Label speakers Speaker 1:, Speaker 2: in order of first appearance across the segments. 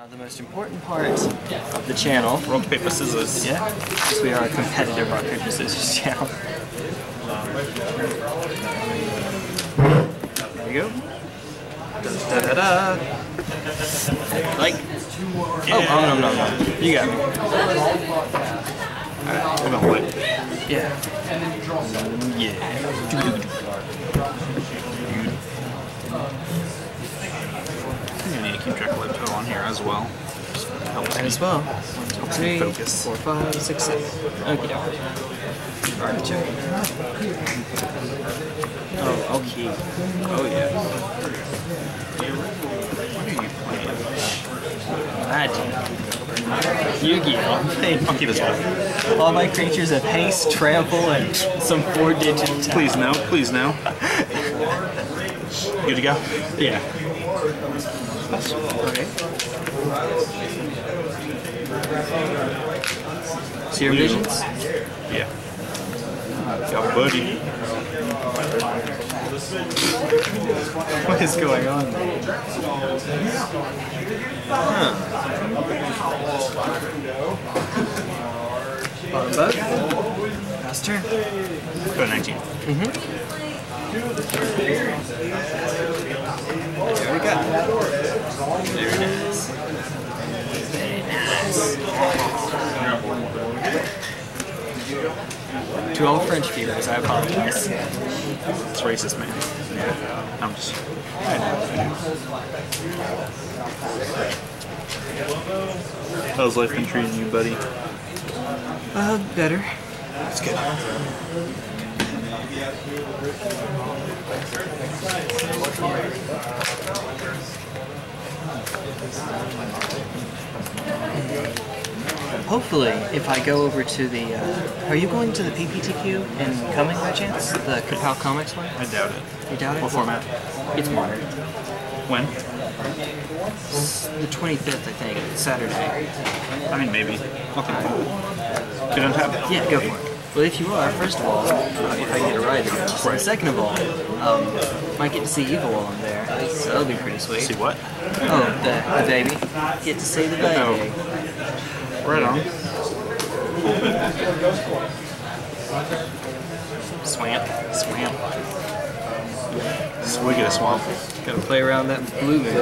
Speaker 1: Now, the most important part of the channel,
Speaker 2: Rock, paper, scissors.
Speaker 1: yeah, because we are a competitive rock, paper, scissors channel. There you go. Da da da da. Like, oh, oh, no, no, no. You got me.
Speaker 2: Alright, I'm gonna wait.
Speaker 1: Yeah.
Speaker 2: I'm gonna need to keep track of what I put on here as well. Just helps
Speaker 1: Might
Speaker 2: me.
Speaker 1: as well. One, two, three,
Speaker 2: Focus.
Speaker 1: four, five, six, seven. Okay. Artichoke. Oh, okay. Oh, yeah.
Speaker 2: What are you playing?
Speaker 1: Magic. Yu-Gi-Oh!
Speaker 2: I'll keep this one.
Speaker 1: All my creatures have haste, trample, and some four-digit.
Speaker 2: Please no, please no. Good to go?
Speaker 1: Yeah. Okay. So your visions?
Speaker 2: Yeah. Yo, buddy.
Speaker 1: What is going on? Huh. Bottom bug. Last turn.
Speaker 2: Go to 19. Mm-hmm.
Speaker 1: There we go. Very nice. Very nice. To all French viewers, I apologize.
Speaker 2: It's racist, man. Yeah. I'm just. I know, I know. How's life been treating you, buddy?
Speaker 1: Uh, better.
Speaker 2: It's good.
Speaker 1: Hopefully, if I go over to the, uh, are you going to the PPTQ in coming by chance? The Kapow Comics one?
Speaker 2: I doubt it.
Speaker 1: You doubt it?
Speaker 2: What format?
Speaker 1: It's modern.
Speaker 2: When?
Speaker 1: The 25th, I think, Saturday.
Speaker 2: I mean, maybe. Okay. Good on tap?
Speaker 1: Yeah, go for it. Well, if you are, first of all, uh, if I get a ride, and second of all, um, might get to see Evil while I'm there, so that'll be pretty sweet.
Speaker 2: See what?
Speaker 1: Oh, the, the baby. Get to see the baby.
Speaker 2: Right on.
Speaker 1: Swamp. Swamp.
Speaker 2: Swig at a swamp.
Speaker 1: Gotta play around that blue moon.
Speaker 2: I,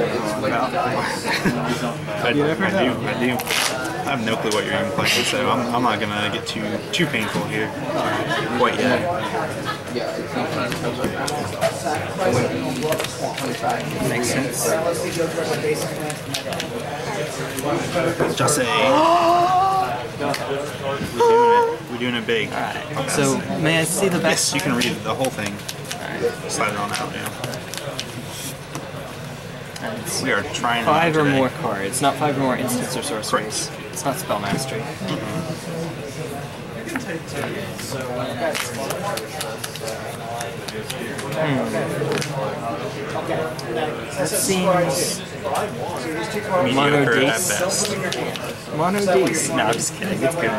Speaker 2: I do, I do. I have no clue what you're even playing, so I'm, I'm not gonna get too too painful here quite yet.
Speaker 1: Makes sense.
Speaker 2: Just say. We're doing it. We're doing it big.
Speaker 1: Alright, so may I see the back?
Speaker 2: Yes, you can read the whole thing.
Speaker 1: Alright.
Speaker 2: Slide it on out. Yeah. We are trying.
Speaker 1: Five or
Speaker 2: today.
Speaker 1: more cards, not five or more instants or sorceries. It's not spell mastery. Hmm. That seems
Speaker 2: Mediocre at best.
Speaker 1: Mono D's. No, I'm just kidding. It's good.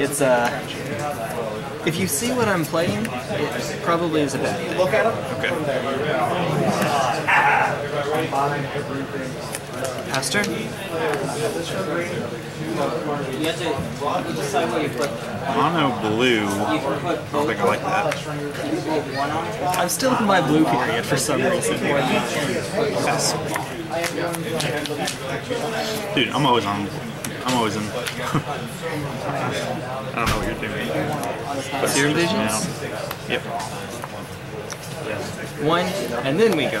Speaker 1: It's uh, if you see what I'm playing, it probably is a bad thing. Look at them.
Speaker 2: Okay.
Speaker 1: Pastor?
Speaker 2: Mono blue. I don't think I like that.
Speaker 1: I'm still in my blue period for some reason.
Speaker 2: Yes. Dude, I'm always on. I'm always in. I don't know what you're doing. But
Speaker 1: Serum visions?
Speaker 2: now- Yep.
Speaker 1: One, and then we go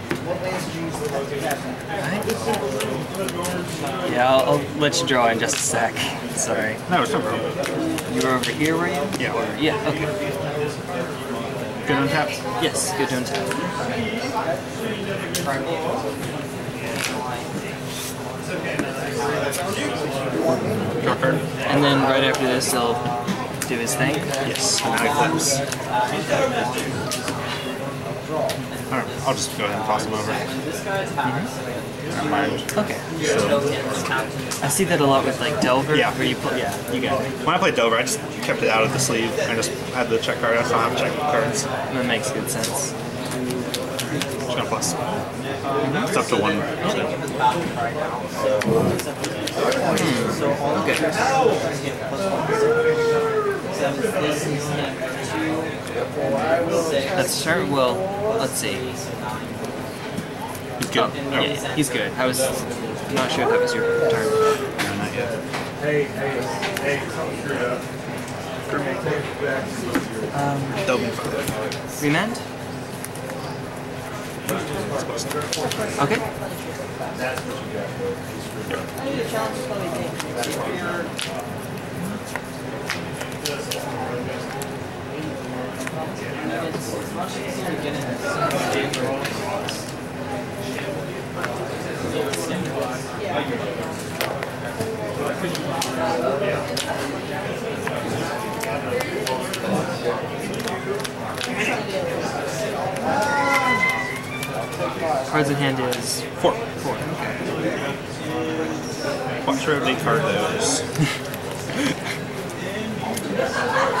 Speaker 1: Hand. Yeah, I'll, I'll let you draw in just a sec. Sorry.
Speaker 2: No, it's no problem.
Speaker 1: You were over here, were you?
Speaker 2: Yeah.
Speaker 1: Or, yeah, okay.
Speaker 2: Good on taps.
Speaker 1: Yes, good to untap.
Speaker 2: Draw card.
Speaker 1: And then right after this, he'll do his thing.
Speaker 2: Yes. And then I flips. Alright, I'll just go ahead and toss him over. Never mind.
Speaker 1: Okay. I see that a lot with like Delver.
Speaker 2: Yeah.
Speaker 1: Where you put, yeah, you got it.
Speaker 2: When I played Delver, I just kept it out of the sleeve. I just had the check card. I still have check cards.
Speaker 1: That makes good sense.
Speaker 2: Just gonna plus. It's up to one. Hmm.
Speaker 1: Okay. That's sure. Well, let's see.
Speaker 2: He's good.
Speaker 1: Oh, yeah, yeah, he's good. I was not sure that was your turn.
Speaker 2: No, not yet. That'll be fine.
Speaker 1: Remand? Okay. Cards in hand is
Speaker 2: Four.
Speaker 1: four. Okay.
Speaker 2: Quattro de cardos.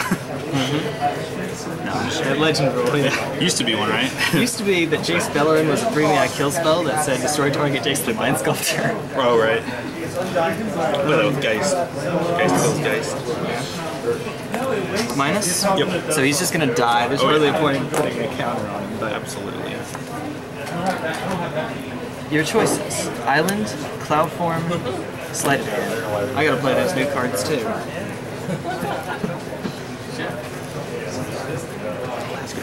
Speaker 2: rule.
Speaker 1: No, I'm just. Legend rule, yeah.
Speaker 2: Used to be one, right?
Speaker 1: used to be that Jace Beleren was a 3 mana kill spell that said destroy target Jace the Mind Sculptor.
Speaker 2: oh, right. At that with Geist. Geist kills Geist.
Speaker 1: Minus?
Speaker 2: Yep.
Speaker 1: So he's just gonna die. There's
Speaker 2: Oh,
Speaker 1: really
Speaker 2: yeah.
Speaker 1: a point in putting a counter on him. But
Speaker 2: Absolutely, yeah.
Speaker 1: your choices Island, Cloud Form, Sleight of Hand. I gotta play those new cards too.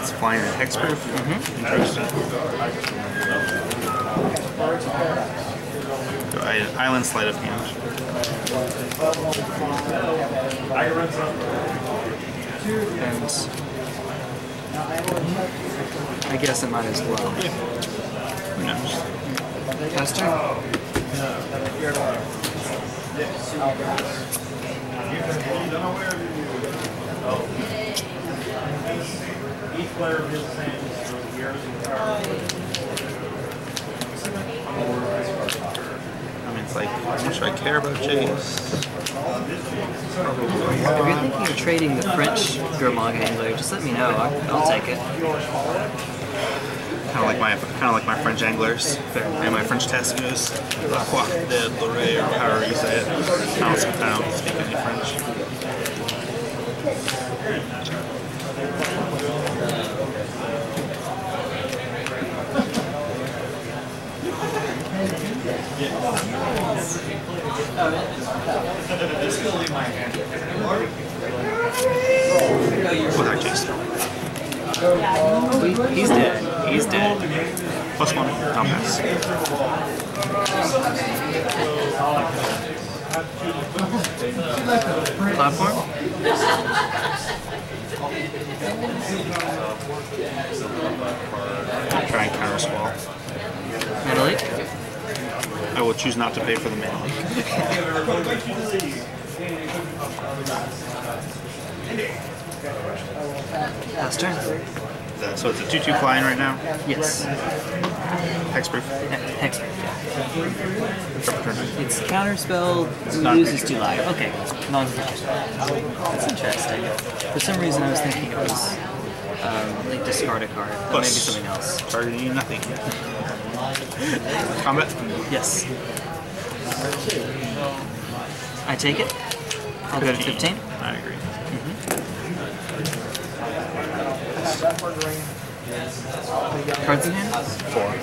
Speaker 2: It's flying and hexproof. Mm-hmm. Interesting. Go I- Island Sleight of Hand.
Speaker 1: And I guess I might as well.
Speaker 2: Who knows?
Speaker 1: Pass turn.
Speaker 2: I mean, it's like, how much do I care about Jace?
Speaker 1: If you're thinking of trading the French Gurmag Angler, just let me know. I- I'll take it.
Speaker 2: Kind of like my, kind of like my French anglers and my French Tescos. La Croix de Lorraine, or however you say it. I don't, I don't speak any French. Without Jace.
Speaker 1: He's dead. He's dead.
Speaker 2: Plus one. I'll pass.
Speaker 1: Platform?
Speaker 2: Try and counter squall.
Speaker 1: Mana Leak?
Speaker 2: I will choose not to pay for the leak.
Speaker 1: Pass turn.
Speaker 2: Uh, So it's a 2 2 flying right now.
Speaker 1: Yes.
Speaker 2: Hexproof.
Speaker 1: He- Hex. Yeah. It's counterspell
Speaker 2: not
Speaker 1: loses two life. Okay, non That's interesting. For some reason, I was thinking it was um, like discard a card, or maybe something else.
Speaker 2: Targeting nothing. Combat.
Speaker 1: Yes. I take it. I'll go to 15.
Speaker 2: I agree. Mm-hmm.
Speaker 1: Cards in hand.
Speaker 2: Four.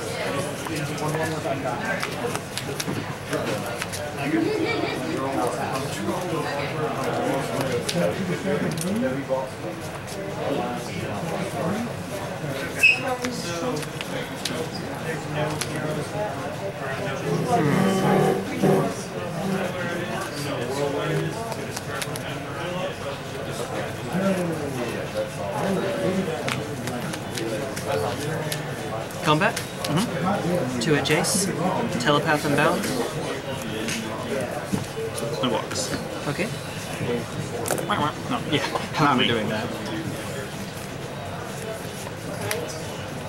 Speaker 1: Combat. Mm-hmm. Two at Jace. Telepath Unbound.
Speaker 2: No blocks.
Speaker 1: Okay.
Speaker 2: No.
Speaker 1: Yeah. How am I doing that?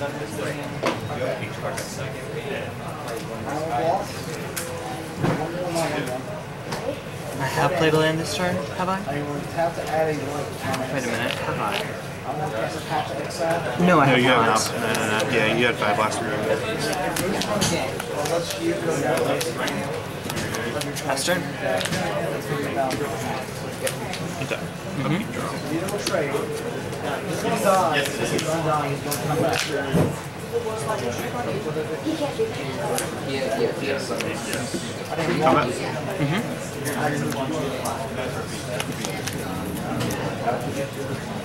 Speaker 1: I have played a land this turn, have I?
Speaker 3: I will have to add a one.
Speaker 1: Wait a minute, have I?
Speaker 3: I'm going a patch exile.
Speaker 1: No, I
Speaker 2: No,
Speaker 1: have
Speaker 2: you have
Speaker 1: not.
Speaker 2: not. No, no, no. Yeah, you had five last round.
Speaker 3: Unless you go down
Speaker 1: Pass turn.
Speaker 2: Okay.
Speaker 1: Mhm.
Speaker 2: Draw.
Speaker 3: He's going to come back.
Speaker 2: Combat.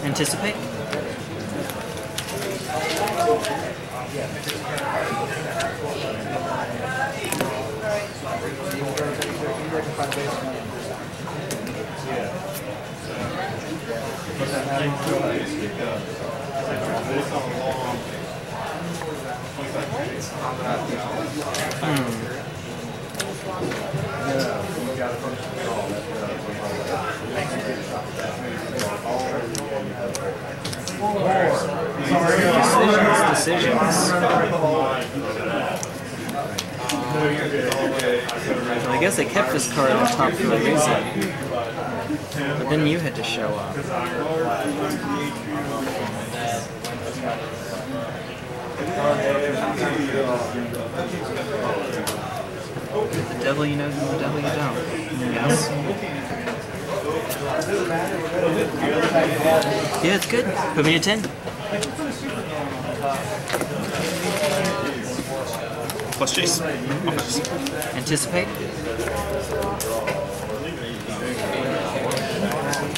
Speaker 1: Anticipate. Decisions, Hmm. decisions. Well, I guess I kept this card on top for a reason. But then you had to show up. The devil you know, and the devil you don't. Yes. Yeah, it's good. Put me at 10.
Speaker 2: Plus Chase. Offense.
Speaker 1: Anticipate.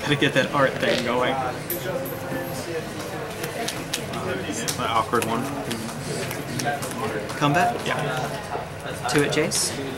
Speaker 1: Gotta get that art thing going.
Speaker 2: My awkward one.
Speaker 1: Combat.
Speaker 2: Yeah.
Speaker 1: Two at Jace.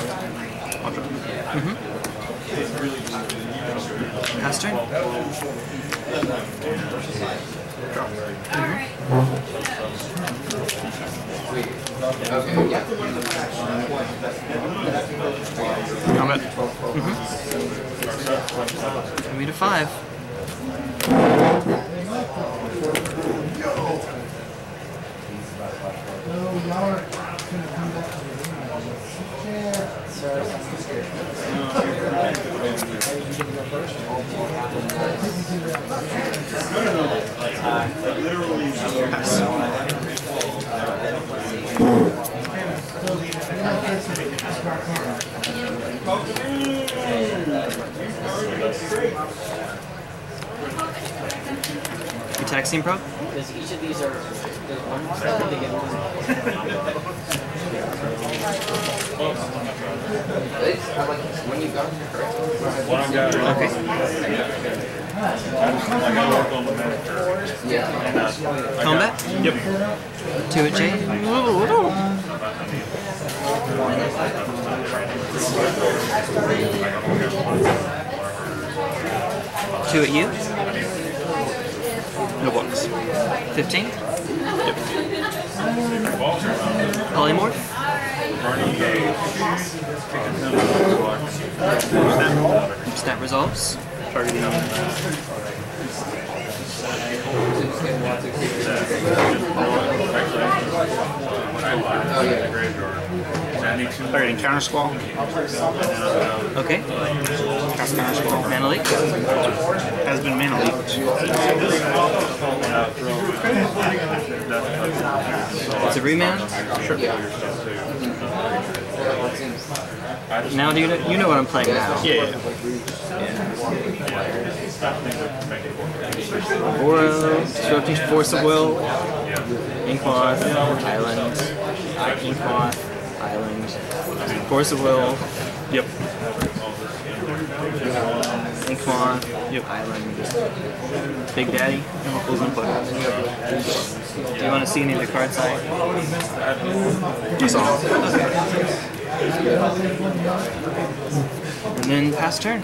Speaker 1: You taxing probe?
Speaker 3: Because each of these are, one more, I think they get one.
Speaker 4: When you got here,
Speaker 1: Combat?
Speaker 2: Yep.
Speaker 1: Two at J. Two at you.
Speaker 2: No blocks.
Speaker 1: 15. Polymorph. Snap resolves.
Speaker 2: Targeting. Targeting counter squall.
Speaker 1: Okay.
Speaker 2: Cast counter squall.
Speaker 1: Mana leak.
Speaker 2: Has been mana leaked.
Speaker 1: It's a remand.
Speaker 2: Sure.
Speaker 1: Now do you know, you know what I'm playing now?
Speaker 2: Yeah, yeah.
Speaker 1: Oro, Disrupting Force of Will, Inkmoth, Island, Inkmoth, Island, Force of Will,
Speaker 2: Yep.
Speaker 1: Inkmoth,
Speaker 2: Yep.
Speaker 1: Island, Big Daddy, Chemicals Input. Do you want to see any of the card side?
Speaker 2: That's all.
Speaker 1: And then pass turn.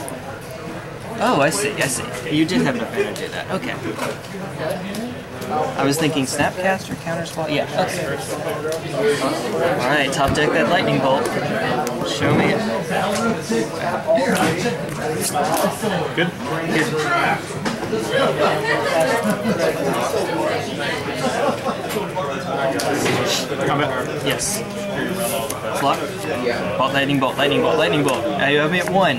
Speaker 1: Oh, I see. I see. You did have enough mana to do that. Okay. I was thinking Snapcast or Counter Spell. Yeah. Okay. All right. Top deck that lightning bolt. Show me it.
Speaker 2: Good.
Speaker 1: Good.
Speaker 2: Combat.
Speaker 1: Yes. Block. Bolt, lightning bolt, lightning bolt, lightning bolt. Now you have me at one.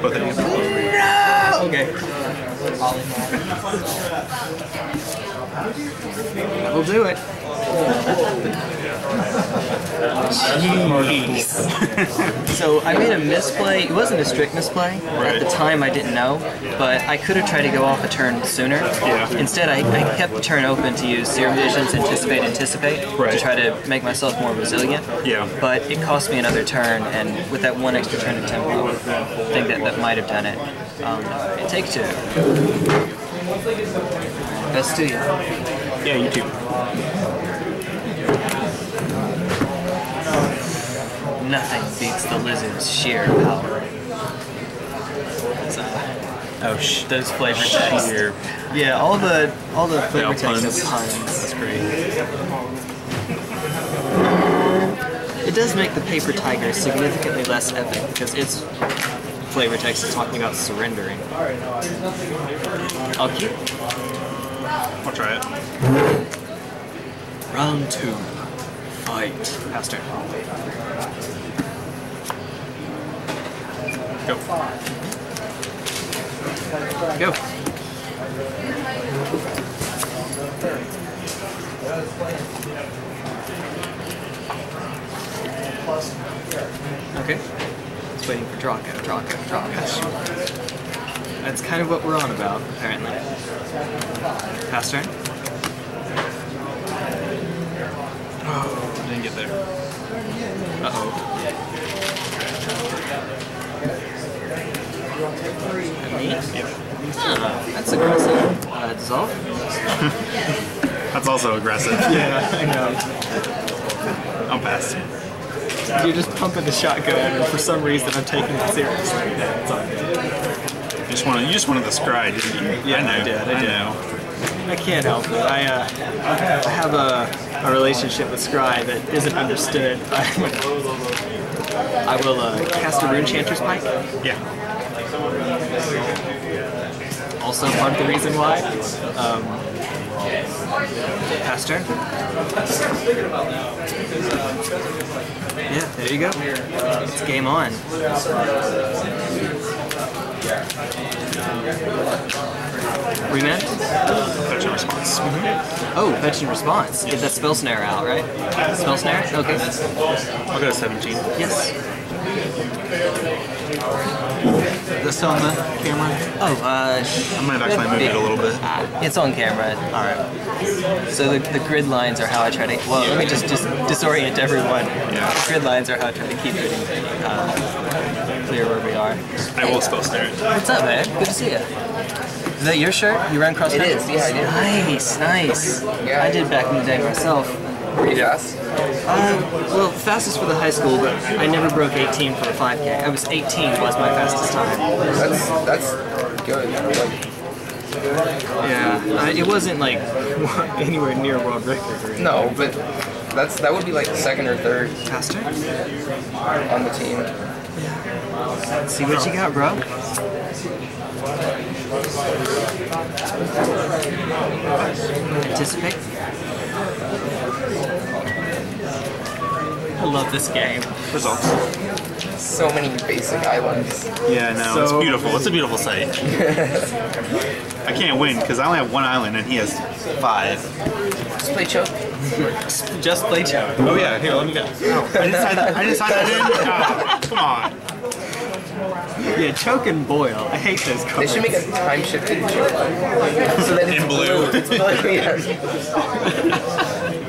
Speaker 2: Both.
Speaker 1: No! Okay. That'll do it. So I made a misplay. It wasn't a strict misplay. At the time, I didn't know, but I could have tried to go off a turn sooner.
Speaker 2: Yeah.
Speaker 1: Instead, I, I kept the turn open to use Serum Visions, Anticipate, Anticipate to try to make myself more resilient.
Speaker 2: Yeah.
Speaker 1: But it cost me another turn, and with that one extra turn of tempo, I think that that might have done it. Um, take two. Best to you.
Speaker 2: Yeah, you too.
Speaker 1: Nothing beats the lizard's sheer power. Uh,
Speaker 2: Oh, sh.
Speaker 1: those flavor texts. Yeah, all the all the flavor texts
Speaker 2: puns.
Speaker 1: puns.
Speaker 2: That's great.
Speaker 1: It does make the paper tiger significantly less epic because its flavor text is talking about surrendering. I'll keep
Speaker 2: I'll try it.
Speaker 1: round two. Fight. Pass turn.
Speaker 2: Go.
Speaker 1: Go. Okay. It's waiting for Draco, Draco, Draco. That's kind of what we're on about, apparently. Pass turn.
Speaker 2: Oh, didn't get there.
Speaker 1: Uh oh. Me?
Speaker 2: Yep.
Speaker 1: That's aggressive. Uh, dissolve?
Speaker 2: That's also aggressive.
Speaker 1: Yeah, I know.
Speaker 2: I'm past.
Speaker 1: You're just pumping the shotgun, and for some reason I'm taking it seriously. Yeah, it's all good.
Speaker 2: You just wanted, you just wanted the scry, didn't you?
Speaker 1: Yeah,
Speaker 2: I know.
Speaker 1: I did, I did.
Speaker 2: know.
Speaker 1: I can't help it. I, uh, I have a, a relationship with Scry that isn't understood. I will uh, cast a Rune Chanter's Pike.
Speaker 2: Yeah.
Speaker 1: Also part of the reason why. Um, pass turn. Yeah, there you go. It's game on. Remand?
Speaker 2: Fetch a response.
Speaker 1: Oh, fetch and response. Get that spell snare out, right? Spell snare? Okay.
Speaker 2: I'll go to 17.
Speaker 1: Yes.
Speaker 4: Is this still on the camera?
Speaker 1: Oh, uh,
Speaker 2: I might have actually moved it a little bit.
Speaker 1: Ah, it's on camera. All right. So the, the grid lines are how I try to. Well, let me just just disorient everyone.
Speaker 2: Yeah.
Speaker 1: The grid lines are how I try to keep it uh, clear where we are.
Speaker 2: I will spell snare it.
Speaker 1: What's up, man? Good to see you. Is that your shirt? You ran cross
Speaker 5: It
Speaker 1: country?
Speaker 5: is, yeah, I do.
Speaker 1: Nice, nice.
Speaker 5: Yeah.
Speaker 1: I did back in the day myself.
Speaker 5: Were you fast?
Speaker 1: Uh, well, fastest for the high school, but I never broke 18 for a 5K. I was 18 was my fastest time.
Speaker 5: That's that's good. Like,
Speaker 1: Yeah, uh, it wasn't like anywhere near world record or anything.
Speaker 5: no, but that's that would be like second or third
Speaker 1: Faster?
Speaker 5: on the team.
Speaker 1: See what you got, bro. Anticipate. I love this game.
Speaker 2: Results.
Speaker 5: So many basic islands.
Speaker 2: Yeah, no, it's
Speaker 1: So-
Speaker 2: beautiful. It's a beautiful sight. I can't win because I only have one island and he has five.
Speaker 5: Just play choke.
Speaker 1: Just play choke.
Speaker 2: Oh yeah, here, let me go. I didn't sign that. I didn't sign that in. Ah, come on.
Speaker 1: Yeah, choke and boil. I hate those
Speaker 5: They should make a time shifted choke. So then it's
Speaker 2: In blue.
Speaker 5: It's blue.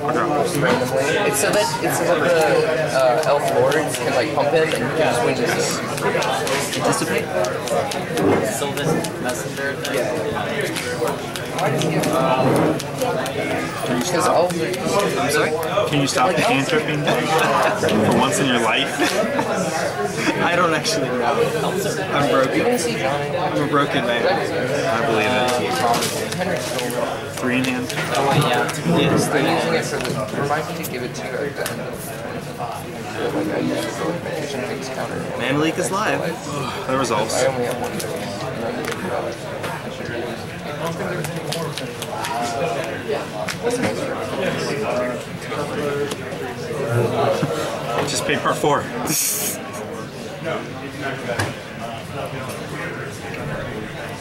Speaker 5: randomly. It's so that it's so that the uh, elf lords can like pump him and he can just win his game.
Speaker 1: Anticipate.
Speaker 4: Sylvan Messenger
Speaker 5: Because all the
Speaker 1: I'm sorry.
Speaker 2: Can you stop the hand tripping for once in your life?
Speaker 1: I don't actually know. I'm broken.
Speaker 5: can see Johnny.
Speaker 1: I'm a broken man.
Speaker 2: I believe it. Three in hand.
Speaker 4: Oh wait, yeah.
Speaker 1: Yes.
Speaker 5: I'm using it for the. Remind me to give it to you at the end of. Like I use it for like magician things counter.
Speaker 1: Mana Leak is live.
Speaker 2: The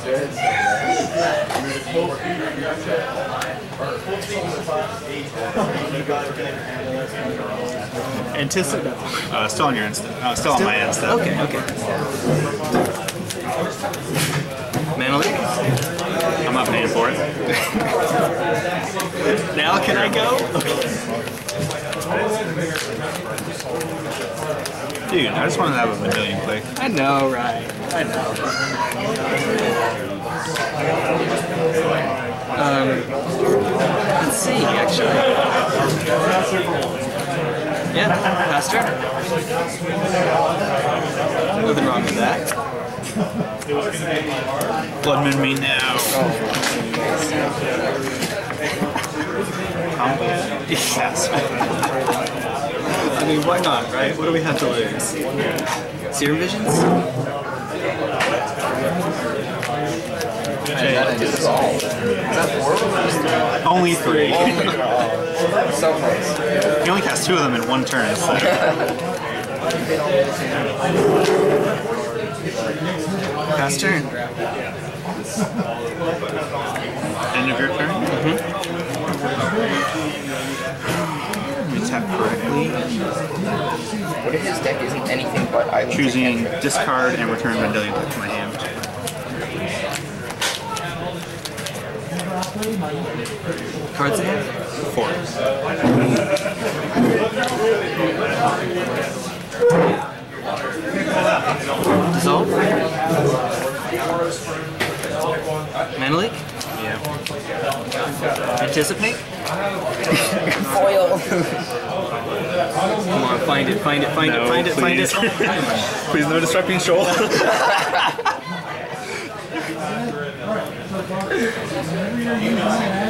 Speaker 2: results.
Speaker 5: I only have one. And I give you that. I should use it.
Speaker 2: Just paid part four.
Speaker 1: Anticipate.
Speaker 2: Uh, still on your st- Uh, still on my stuff.
Speaker 1: Okay, okay. Mana Leak.
Speaker 2: I'm not paying for it.
Speaker 1: Now can I go?
Speaker 2: Dude, I just wanted to have a million click.
Speaker 1: I know, right? I know. Um, let's see, actually. Yeah, faster. Nothing wrong with that.
Speaker 2: Bloodman me now. Yes.
Speaker 1: I mean, why not, right? What do we have to lose? Serum Visions?
Speaker 5: Dissolve. Is that four?
Speaker 2: Only three.
Speaker 5: Oh so close.
Speaker 2: You only cast two of them in one turn. So.
Speaker 1: Pass turn.
Speaker 2: Choosing discard and return Mendelian deck to my hand.
Speaker 1: Cards in hand?
Speaker 2: Four.
Speaker 1: Dissolve. Mana leak?
Speaker 2: Yeah.
Speaker 1: Anticipate?
Speaker 5: Foil.
Speaker 1: Come on, find it, find it, find it, find it, find it.
Speaker 2: please no disrupting shoal.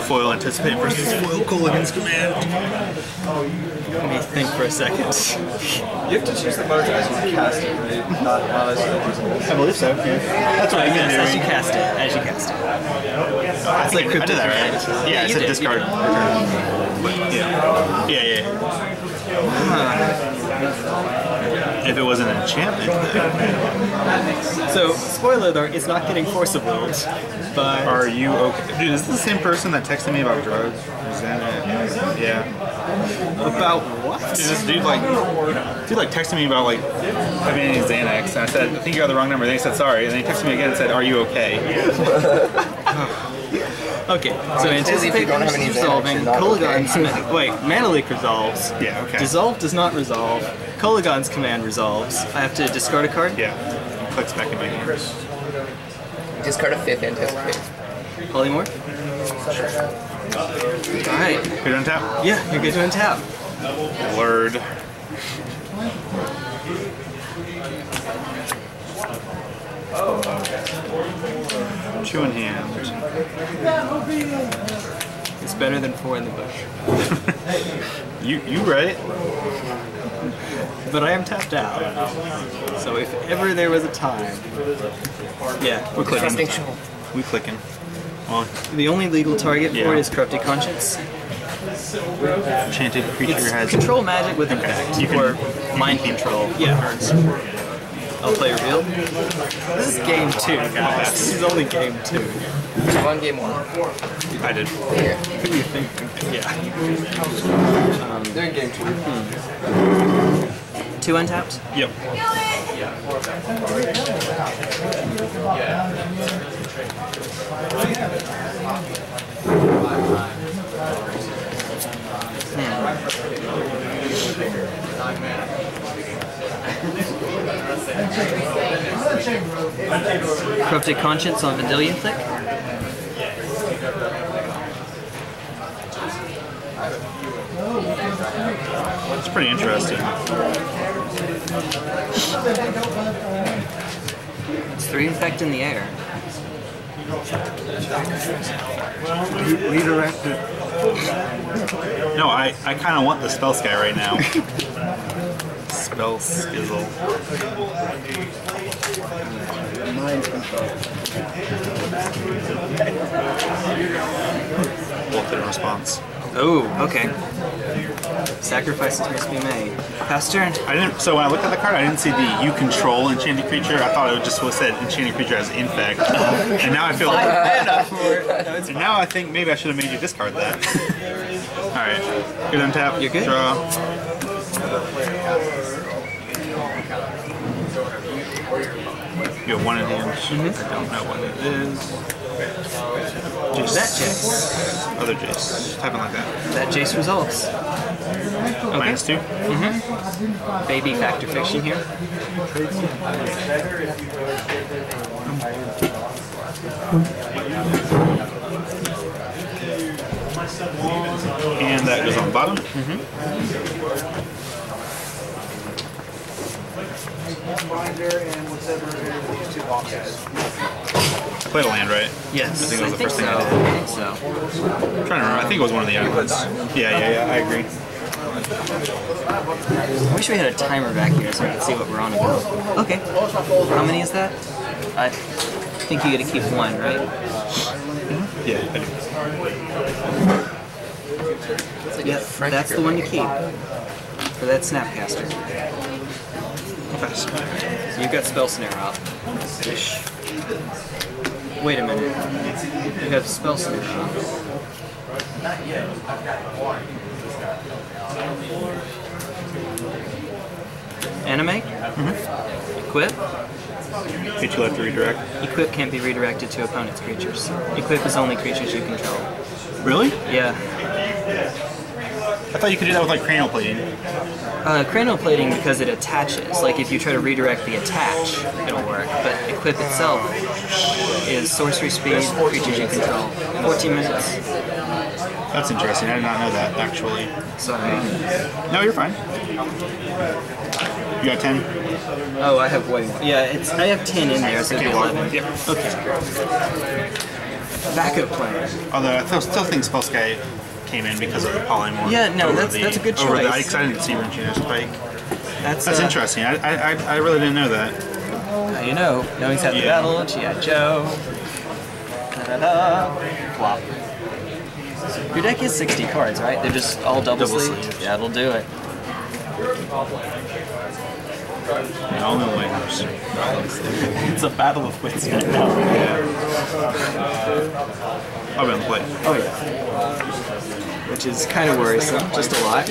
Speaker 2: Foil anticipate versus foil Kolaghan's command.
Speaker 1: Let me think for a second.
Speaker 3: You have to choose the cards as you cast it, right? Not, not as you
Speaker 2: I believe so. Yeah. That's what
Speaker 1: Oh,
Speaker 2: been
Speaker 1: as you cast it, as you cast it.
Speaker 2: It's like I did that right. Yeah,
Speaker 1: Yeah,
Speaker 2: it's a discard. return. Yeah. Yeah, yeah. If it was an enchantment, then
Speaker 1: So, spoiler alert, it's not getting Willed, but
Speaker 2: are you okay? Dude, is this the same person that texted me about drugs? Is that it? Yeah.
Speaker 1: about what?
Speaker 2: Dude, this dude like, dude like texted me about like having any Xanax, and I said, I think you got the wrong number. Then he said sorry, and then he texted me again and said, Are you okay?
Speaker 1: Okay, so
Speaker 5: Says if
Speaker 1: anticipate
Speaker 5: you don't have any
Speaker 1: versus
Speaker 5: Xanax,
Speaker 1: resolving.
Speaker 5: you're
Speaker 1: Kolaghan's
Speaker 5: okay.
Speaker 1: ma- wait, Mana Leak resolves.
Speaker 2: Yeah, okay.
Speaker 1: Dissolve does not resolve. Kolaghan's command resolves. I have to discard a card.
Speaker 2: Yeah. Clicks back in my hand.
Speaker 5: Discard a fifth anticipate.
Speaker 1: Polymorph. All right.
Speaker 2: Good on tap.
Speaker 1: Yeah, you're good to untap.
Speaker 2: Word. Two in hand.
Speaker 1: It's better than four in the bush.
Speaker 2: You you right?
Speaker 1: But I am tapped out. So if ever there was a time, yeah, we're clicking.
Speaker 2: We clicking. Well,
Speaker 1: The only legal target for
Speaker 2: Yeah.
Speaker 1: it is Corrupted Conscience.
Speaker 2: enchanted creature
Speaker 1: It's
Speaker 2: has
Speaker 1: control magic with effect,
Speaker 2: You can-
Speaker 1: or mind control. Yeah. I'll play reveal. This is game two, guys. This is only game two.
Speaker 5: One game one.
Speaker 2: I did.
Speaker 5: Here.
Speaker 1: Who do you think? Yeah.
Speaker 5: Um, they're in game two. Hmm.
Speaker 1: Two untapped.
Speaker 2: Yep. Hmm.
Speaker 1: Corrupted Conscience on Vendilion Clique.
Speaker 2: It's pretty interesting.
Speaker 1: It's three infect in the air.
Speaker 3: Redirect it.
Speaker 2: No, I, I kind of want the spell sky right now. spell skizzle.
Speaker 3: Mind control.
Speaker 2: Bolt in response.
Speaker 1: Oh, okay. Sacrifices must be made. Pass turn.
Speaker 2: I didn't. So when I looked at the card, I didn't see the you control enchanted creature. I thought it just was said enchanted creature as infect. and now I feel like. And now I think maybe I should have made you discard that. All right. Good untap.
Speaker 1: You're good.
Speaker 2: Draw. You have one in hand. Mm-hmm. I don't know what it is. Jace.
Speaker 1: That Jace.
Speaker 2: Other Jace. Typing like that.
Speaker 1: That Jace results. Okay.
Speaker 2: Minus two. Mm-hmm.
Speaker 1: Baby factor fiction here.
Speaker 2: And that goes on the mm-hmm. Bottom.
Speaker 3: Binder and whatever these two boxes.
Speaker 2: I played a land, right?
Speaker 1: Yes,
Speaker 2: I think that was the first
Speaker 1: so.
Speaker 2: thing I did.
Speaker 1: I think so.
Speaker 2: I'm trying to remember. I think it was one of the islands. Yeah, yeah, yeah. I agree.
Speaker 1: I wish we had a timer back here so I could see what we're on about. Okay. How many is that? I think you get to keep one, right?
Speaker 2: Yeah, I do.
Speaker 5: It's
Speaker 1: Yeah, that's the one to keep. For that Snapcaster. You've got Spell Snare out. Ish. Wait a minute. You have Spell Snare out. Anime? Mm-hmm. Equip?
Speaker 2: Hit you left to redirect.
Speaker 1: Equip can't be redirected to opponent's creatures. Equip is only creatures you control.
Speaker 2: Really?
Speaker 1: Yeah.
Speaker 2: I thought you could do that with like cranial plating.
Speaker 1: Uh, cranial plating because it attaches. Like if you try to redirect the attach, it'll work. But equip itself is sorcery speed, creatures you control. 14 minutes.
Speaker 2: That's interesting. I did not know that actually.
Speaker 1: Sorry.
Speaker 2: No, you're fine. You got 10?
Speaker 1: Oh, I have way more. Yeah, it's I have 10 in there, so it'd 11.
Speaker 2: Yep.
Speaker 1: Okay. Backup plan.
Speaker 2: Although I still, still think Spellskite came in because of the polymorph.
Speaker 1: Yeah, no, that's-
Speaker 2: the-
Speaker 1: that's a good
Speaker 2: over the-
Speaker 1: choice.
Speaker 2: I excited to see Runechanter's Pike.
Speaker 1: That's,
Speaker 2: That's
Speaker 1: uh,
Speaker 2: interesting. I, I, I- I really didn't know that.
Speaker 1: How you know? Knowing set the
Speaker 2: Yeah.
Speaker 1: battle, G.I. Joe. Da-da-da. Flop. Your deck is 60 cards, right? They're just all double,
Speaker 2: Double
Speaker 1: sleeved?
Speaker 2: sleeved.
Speaker 1: Yeah, it'll do it.
Speaker 2: Yeah, all know winners.
Speaker 1: It's a battle of wits right now.
Speaker 2: I'll be on the play.
Speaker 1: Oh yeah. Which is kind of worrisome, just a lot.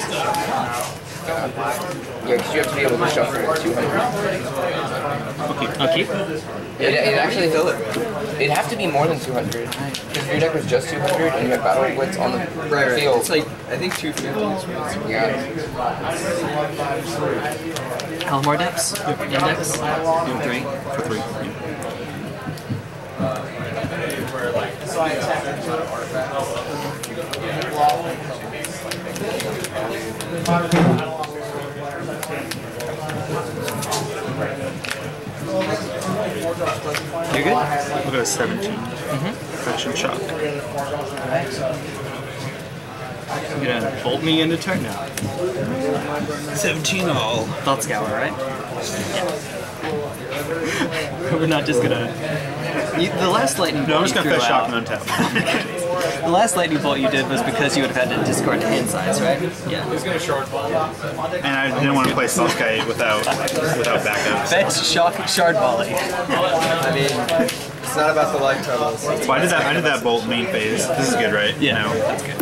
Speaker 5: Yeah, because you have to be able to shuffle at 200.
Speaker 1: I'll keep.
Speaker 5: It, it actually fill it. It'd have to be more than 200. Because if your deck was just 200 and you have Battle of Wits on the field,
Speaker 1: It's like I think two fifty.
Speaker 5: yeah.
Speaker 1: Halimar Depths. Index. Do three.
Speaker 2: For three. Yeah.
Speaker 1: You're good.
Speaker 2: We'll go to 17. Mm-hmm. Fashion shock.
Speaker 1: You're gonna bolt me into turn now.
Speaker 2: 17 all.
Speaker 1: Thought scour, right? We're not just gonna. You, the last lightning
Speaker 2: No, I'm just gonna
Speaker 1: threw
Speaker 2: fetch shock
Speaker 1: out-
Speaker 2: and untap.
Speaker 1: The last lightning bolt you did was because you would have had to discard hand size, right? Yeah.
Speaker 2: and I didn't want to play Spellskite without without backup.
Speaker 1: Fetch shock shard volley.
Speaker 4: I mean, it's not about the life totals.
Speaker 2: Well, I did that. I did that bolt main phase. This is good, right?
Speaker 1: Yeah,
Speaker 2: No.
Speaker 1: that's good.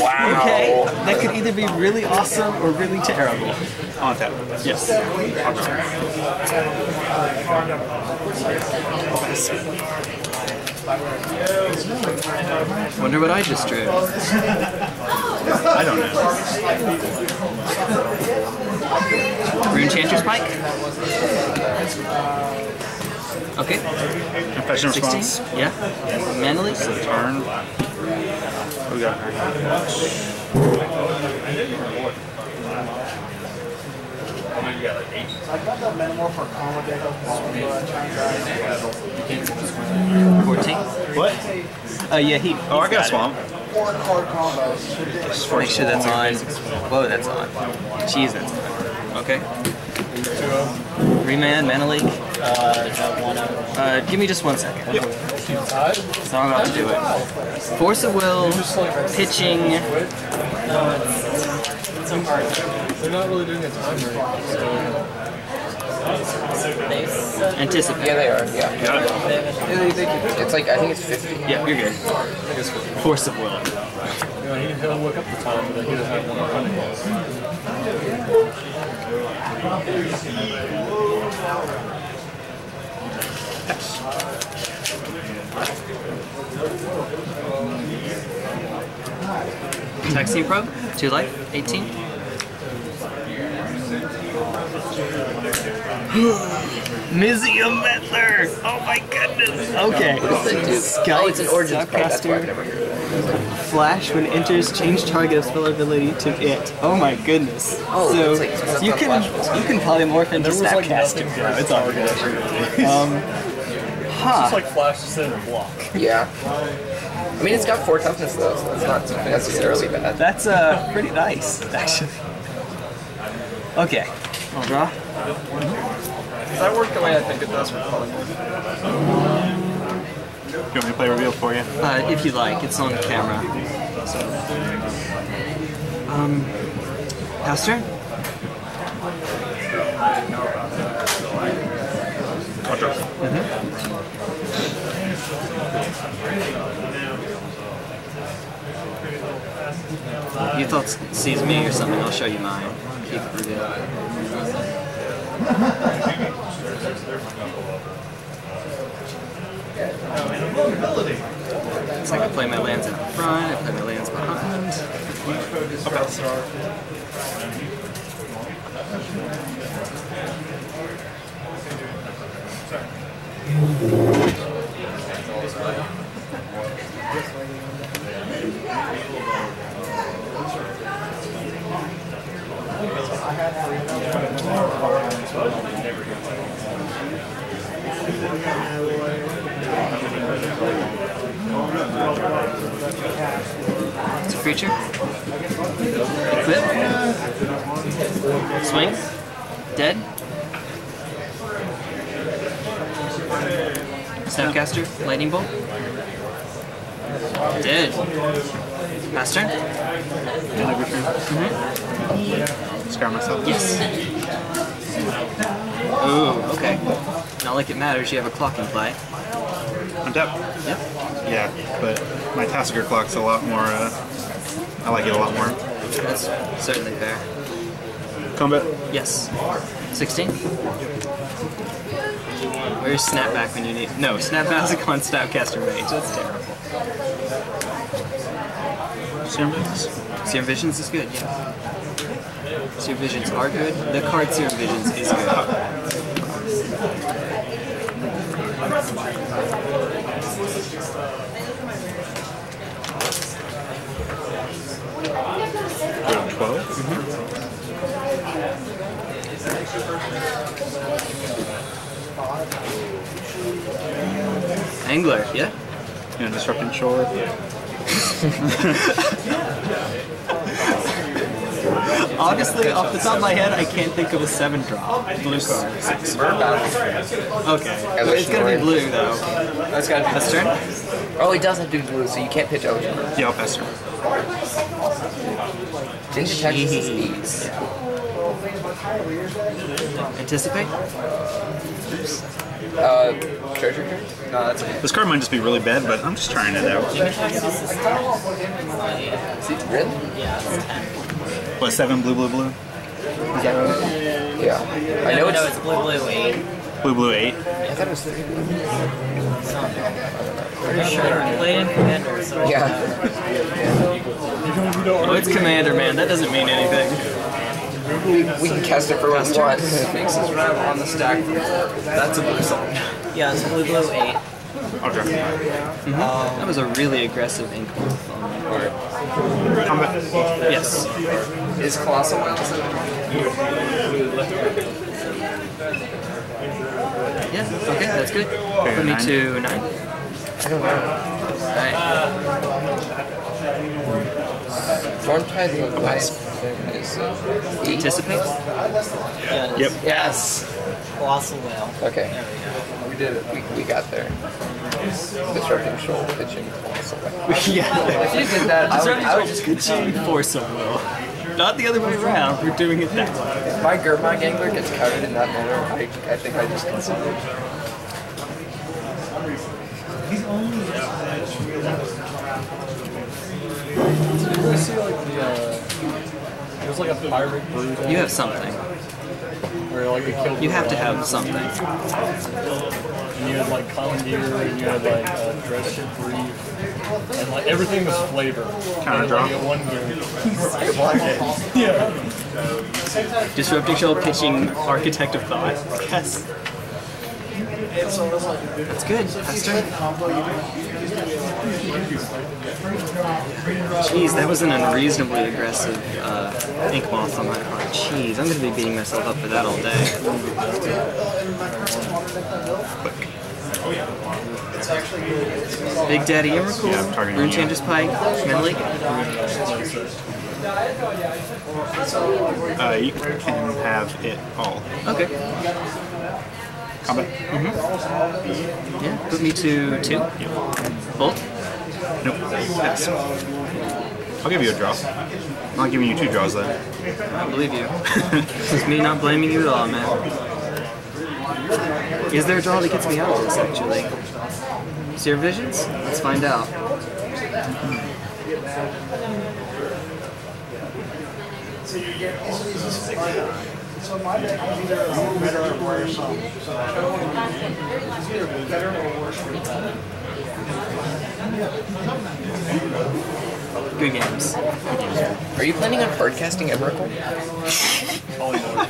Speaker 1: Wow. Okay, that could either be really awesome or really terrible.
Speaker 2: On tap.
Speaker 1: Yes. Wonder what I just drew.
Speaker 2: I don't know.
Speaker 1: Rune Chanter's Pike? Okay,
Speaker 2: Confession response.
Speaker 1: Yeah. Manually?
Speaker 2: Turn. What we got?
Speaker 3: I got that Metamorph for Karma deck up on uh, Chinese
Speaker 1: 14?
Speaker 2: What?
Speaker 1: Oh, yeah, he.
Speaker 2: Oh, I
Speaker 1: he's
Speaker 2: got swamp.
Speaker 3: Four card combos.
Speaker 1: Make sure that's on. Whoa, that's on. Jeez, that's on. Okay. Three man, mana leak. Uh, give me just one second. So I'm about to do it. Force of will, pitching.
Speaker 6: They're not really doing a timer.
Speaker 1: Anticipate.
Speaker 5: Yeah, they are. Yeah.
Speaker 2: Got it.
Speaker 5: It's like, I think it's 50.
Speaker 1: Yeah, you're good. Force of will.
Speaker 6: You know, he, he'll look up the time, but he'll have one running.
Speaker 1: Taxi probe. Two life. 18. Mizzium Meddler! Oh my goodness! Okay.
Speaker 5: What does that do?
Speaker 1: Scout
Speaker 5: oh, it's an Origins card. That's why I've
Speaker 1: Snapcaster.
Speaker 5: never heard of it.
Speaker 1: Flash when enters, change target of spell ability to it. Oh my goodness.
Speaker 5: Oh,
Speaker 1: so
Speaker 5: like-
Speaker 1: you can you can polymorph into
Speaker 6: There was like
Speaker 1: Snapcaster. Yeah, it's all good. Um, huh.
Speaker 6: It's like flash to a block.
Speaker 5: Yeah. I mean, it's got four toughness though, so that's not necessarily bad.
Speaker 1: That's uh pretty nice, actually. Okay. I'll draw.
Speaker 4: Does that work the way I think it does for polymorph?
Speaker 2: want me to play reveal for you?
Speaker 1: Uh, if you like, it's on camera. So. Um, pass
Speaker 2: I'll draw.
Speaker 1: You thought sees me or something, I'll show you mine. Keep it. It's like I play my lands in front, I play my lands behind. It's a creature. Equip. Swing. Dead. Snapcaster. Lightning bolt. Dead. Pass turn.
Speaker 2: Your turn. Scar myself.
Speaker 1: Yes. Ooh, okay. Not like it matters, you have a clock in play.
Speaker 2: Untap.
Speaker 1: Yep.
Speaker 2: Yeah, but my Tasigur clock's a lot more, uh, I like it a lot more.
Speaker 1: That's certainly fair.
Speaker 2: Combat.
Speaker 1: Yes. 16? Where's snapback when you need No, snapback on Snapcaster Mage. That's terrible.
Speaker 2: Serum Visions.
Speaker 1: Serum Visions is good, yeah. Serum Visions are good. The card Serum Visions is good.
Speaker 2: Go to 12. Mm-hmm.
Speaker 1: Angler, yeah?
Speaker 2: You know, Disrupting Shoal.
Speaker 1: Honestly, off the top of my head, I can't think of a 7 drop. Blue card.
Speaker 5: Bird battle.
Speaker 1: Okay. But it's gonna be blue though.
Speaker 5: That's gotta be.
Speaker 1: That's turn?
Speaker 5: Oh, he does have to do blue, so you can't pitch Ocean.
Speaker 2: Yeah, I'll turn.
Speaker 5: Ginger Texas is.
Speaker 1: Anticipate?
Speaker 5: Uh, treasure card?
Speaker 4: No, that's okay.
Speaker 2: This card might just be really bad, but I'm just trying it out.
Speaker 5: See, really?
Speaker 2: What, 7 blue, blue, blue?
Speaker 5: Yeah. I know it's.
Speaker 7: blue blue eight.
Speaker 2: Blue, blue 8.
Speaker 5: I thought it was three.
Speaker 7: Pretty sure I played in Commander, so
Speaker 5: Yeah.
Speaker 1: Oh, it's Commander, man. That doesn't mean anything.
Speaker 5: We can cast it for what we want.
Speaker 4: Sphinx is right on the stack. That's a blue song.
Speaker 7: yeah, it's blue blue eight.
Speaker 2: I'll draw. Mm-hmm.
Speaker 1: Um, that was a really aggressive ink moth on my part.
Speaker 2: Combat.
Speaker 1: Yes.
Speaker 4: Is Colossal Whale.
Speaker 1: Yeah, okay, that's good. Put me
Speaker 2: nine.
Speaker 1: to 9.
Speaker 5: I don't know. Stormtide the last thing is uh, eight.
Speaker 1: Anticipate?
Speaker 7: Yeah,
Speaker 2: Yep.
Speaker 5: Yes.
Speaker 7: Colossal whale.
Speaker 5: Okay.
Speaker 4: We did it.
Speaker 5: We, we got there. Disrupting Shoal pitching. colossal weapon.
Speaker 1: yeah.
Speaker 4: If you did that, I would, I would just
Speaker 1: Pitching for some will. Not the other way around. We're doing it that way.
Speaker 4: If my Gurmag Angler gets covered in that manner, I, I think I just conceded.
Speaker 6: Did you see like the, it was like a pirate brew
Speaker 1: You have something.
Speaker 6: where like they killed
Speaker 1: You have to have something.
Speaker 6: and you had like commandeer and you had like uh, dress ship brief and like everything was flavor.
Speaker 2: Kind
Speaker 6: of
Speaker 2: draw.
Speaker 6: Like, one game. yeah.
Speaker 1: Disrupting Shoal pitching Architect of Thought. Yes. That's good. That's turn. Jeez, that was an unreasonably aggressive uh, ink moth on my part. Jeez, I'm gonna be beating myself up for that all day. Big Daddy Emrakul,
Speaker 2: Yeah,
Speaker 1: Rune
Speaker 2: you.
Speaker 1: Changer's Pike, Mana Leak.
Speaker 2: Uh, you can have it all.
Speaker 1: Okay.
Speaker 2: Combat.
Speaker 1: Yeah. Put me to two. Bolt.
Speaker 2: Nope.
Speaker 1: Pass.
Speaker 2: I'll give you a draw. I'm not giving you two draws then.
Speaker 1: I believe you. it's me not blaming you at all, man. Is there a draw that gets me out of this, actually? Serum Visions? Let's find out. Good games.
Speaker 5: Are you planning on hardcasting Emrakul?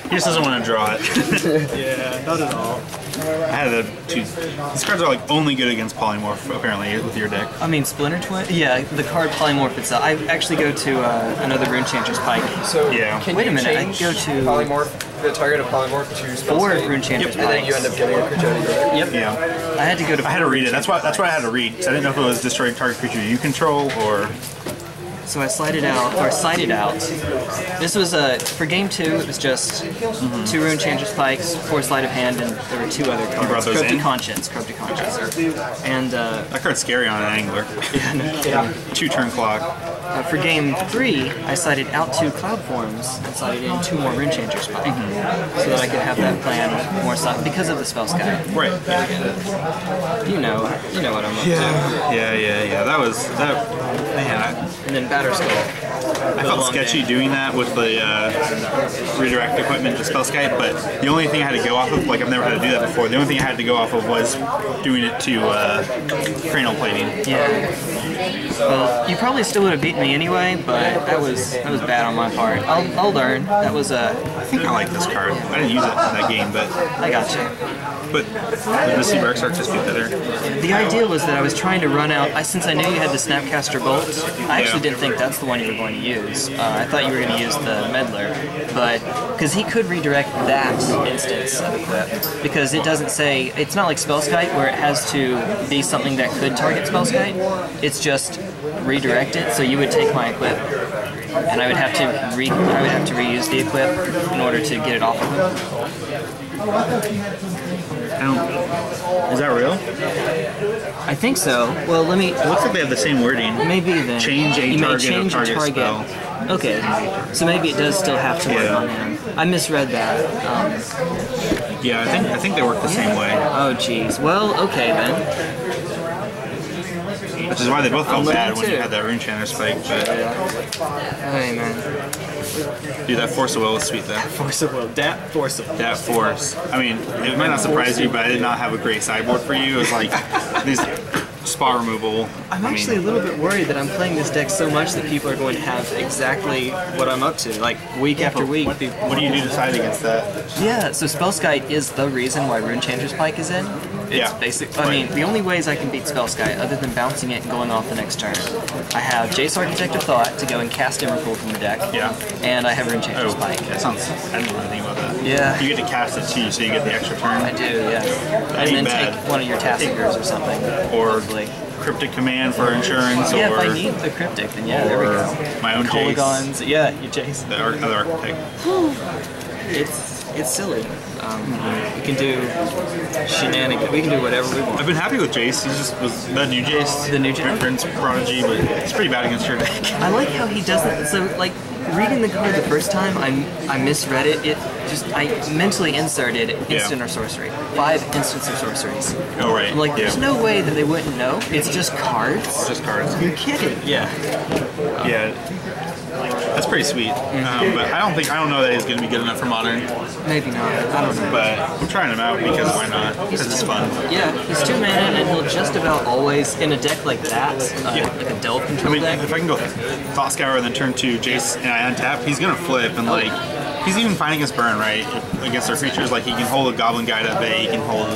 Speaker 2: He just doesn't want to draw it.
Speaker 6: Yeah, not at all.
Speaker 2: I had a two. These cards are like only good against polymorph apparently with your deck.
Speaker 1: I mean, Splinter Twin? Yeah, the card polymorph itself. I actually go to uh, another Runechanter's Pike.
Speaker 5: So
Speaker 2: Yeah.
Speaker 5: can
Speaker 1: Wait a minute, I go to-
Speaker 5: polymorph the target of polymorph to spell
Speaker 1: Four
Speaker 5: state,
Speaker 1: Runechanter's
Speaker 5: and then you end up getting a creature out of your deck?
Speaker 1: Yep.
Speaker 2: Yeah.
Speaker 1: I had to go to.
Speaker 2: I had to read it. That's why. That's why I had to read. 'cause I didn't know if it was destroying target creature you control or.
Speaker 1: So I slide it out, or slide it out. This was a for game two. It was just two Runechanter's Pikes, four sleight of hand, and there were two other cards.
Speaker 2: brought those
Speaker 1: Corrupted
Speaker 2: in?
Speaker 1: Conscience, Corrupted Conscience, and uh,
Speaker 2: That card's scary on an angler.
Speaker 1: yeah, no kidding.
Speaker 2: Two turn clock.
Speaker 1: Uh, for game three, I cited out two Cloud Forms and cited in two more Runechanter's Pike, so that I could have that plan more solid because of the Spellskite.
Speaker 2: Right.
Speaker 1: You know, you know what I'm up
Speaker 2: Yeah. Yeah. Yeah. Yeah. That was that. Man,
Speaker 1: to. And then Batter Skull.
Speaker 2: I, I felt sketchy doing that with the uh, redirect equipment to Spellskite, but the only thing I had to go off of, like I've never had to do that before. The only thing I had to go off of was doing it to uh, cranial plating.
Speaker 1: Yeah. Well, you probably still would have beaten me anyway, but that was that was bad on my part. I'll, I'll learn. That was a.
Speaker 2: I think I like this card. I didn't use it in that game, but
Speaker 1: I got you.
Speaker 2: but the Misty Arc just be better.
Speaker 1: The idea was that I was trying to run out. I, since I knew you had the Snapcaster Bolt, I actually
Speaker 2: Yeah.
Speaker 1: didn't think that's the one you were going to use. Uh, I thought you were going to use the Meddler, but because he could redirect that instance of equip, because it doesn't say it's not like Spellskite where it has to be something that could target Spellskite. It's just redirect it. So you would take my equip, and I would have to re I would have to reuse the equip in order to get it off of him.
Speaker 2: Is that real?
Speaker 1: I think so. Well, let me.
Speaker 2: It looks like they have the same wording.
Speaker 1: Maybe then.
Speaker 2: Change a
Speaker 1: you
Speaker 2: target of
Speaker 1: change a
Speaker 2: target
Speaker 1: target.
Speaker 2: spell.
Speaker 1: Okay, so maybe it does still have to work
Speaker 2: Yeah.
Speaker 1: on him. I misread that. Um,
Speaker 2: Yeah, I think I think they work the same way,
Speaker 1: oh, geez. Well, okay then.
Speaker 2: which is why they both felt bad when you had that Runechanter's Pike. But
Speaker 1: Hey man.
Speaker 2: Dude, that Force of Will was sweet though.
Speaker 6: Force of will. That force of will.
Speaker 2: That Force. I mean, it might not surprise you, but I did not have a great sideboard for you. It was like these spot removal.
Speaker 1: I'm
Speaker 2: I mean,
Speaker 1: actually a little bit worried that I'm playing this deck so much that people are going to have exactly what I'm up to, like week after week.
Speaker 2: What do, what do you do to side against that?
Speaker 1: Yeah, so Spellskite is the reason why Runechanter's Pike is in. It's
Speaker 2: Yeah.
Speaker 1: basic. I mean, the only ways I can beat Spellskite, other than bouncing it and going off the next turn, I have Jace Architect of Thought to go and cast Emrakul from the deck.
Speaker 2: Yeah.
Speaker 1: And I have Runechanter's
Speaker 2: Oh,
Speaker 1: Pike.
Speaker 2: that sounds. I didn't really think about that.
Speaker 1: Yeah.
Speaker 2: You get to cast it too, so you get the extra turn.
Speaker 1: I do, yeah.
Speaker 2: ain't
Speaker 1: And then
Speaker 2: bad.
Speaker 1: take one of your Tasigurs or something.
Speaker 2: Or
Speaker 1: Probably.
Speaker 2: cryptic command for insurance,
Speaker 1: Yeah, if I need the cryptic, then yeah, there we go.
Speaker 2: my own Jace,
Speaker 1: Polygons, yeah, you Jace.
Speaker 2: the ar- other architect.
Speaker 1: It's it's silly. Um, we can do shenanigans. We can do whatever we want.
Speaker 2: I've been happy with Jace. He just was the new Jace.
Speaker 1: The new Jace?
Speaker 2: Vryn's Prodigy, but it's pretty bad against your deck.
Speaker 1: I like how he doesn't. So like reading the card the first time, I I misread it. It just I mentally inserted instant or sorcery. Five instants of sorceries.
Speaker 2: Oh right.
Speaker 1: I'm like,
Speaker 2: yeah.
Speaker 1: there's no way that they wouldn't know. It's just cards.
Speaker 2: just cards.
Speaker 1: You're kidding? Yeah.
Speaker 2: Yeah. That's pretty sweet. Um, but I don't think I don't know that he's gonna be good enough for modern.
Speaker 1: Maybe not. I don't know.
Speaker 2: But I'm trying him out because why not? Because it's fun.
Speaker 1: Yeah, he's two mana and he'll just about always in a deck like that, uh,
Speaker 2: Yeah.
Speaker 1: like a delve
Speaker 2: I
Speaker 1: control
Speaker 2: mean,
Speaker 1: deck.
Speaker 2: if I can go Thought Scour and then turn to Jace and I untap, he's gonna flip and like he's even fine against burn, right? Against our creatures, like he can hold a Goblin Guide at bay, he can hold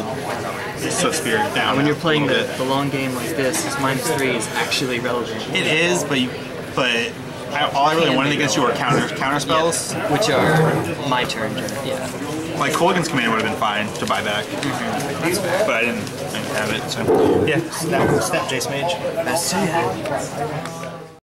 Speaker 2: Swift Spirit down.
Speaker 1: When you're playing the, the long game like this, his minus three is actually relevant.
Speaker 2: It is, but you, but I, all I really wanted against you were counter counter spells.
Speaker 1: Which are my turn. Yeah.
Speaker 2: Like Kolaghan's command would have been fine to buy back, mm-hmm. but I didn't, I didn't have it. So yeah,
Speaker 3: Snap, snap Jace Mage.
Speaker 1: That's it.